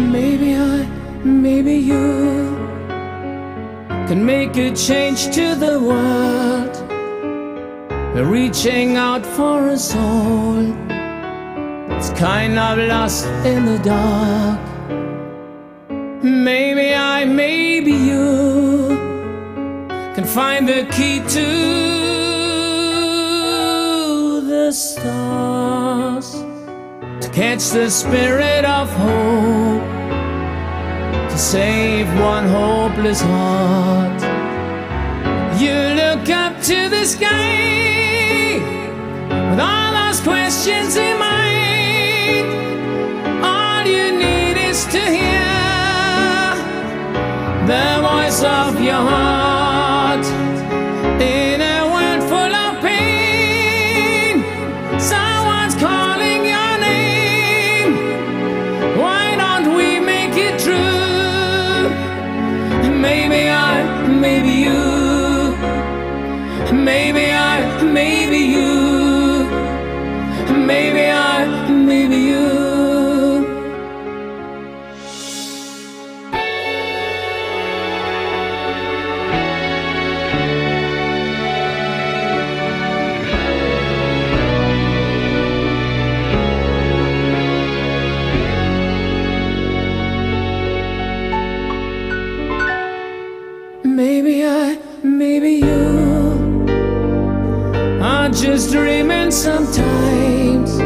Maybe I, maybe you can make a change to the world. Reaching out for a soul. It's kind of lost in the dark. Maybe I, maybe you can find the key to catch the spirit of hope to save one hopeless heart. You look up to the sky with all those questions in mind. All you need is to hear the voice of your heart maybe you. Maybe I, maybe you. Just dreaming sometimes.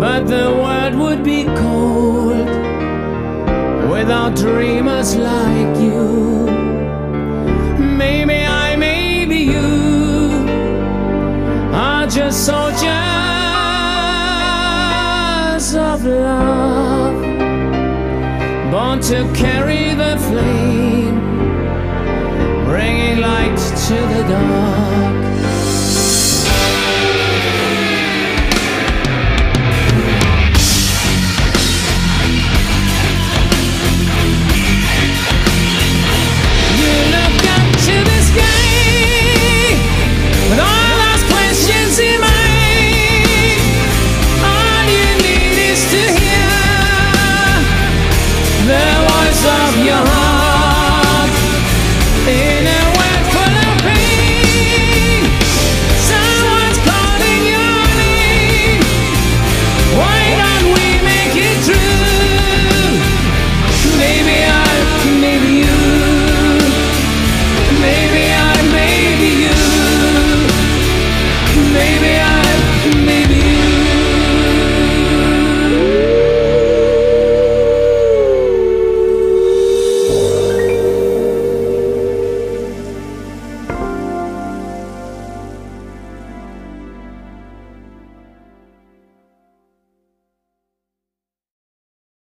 But the world would be cold without dreamers like you. Maybe I, maybe you are just soldiers of love, born to carry the flame bringing light to the dark.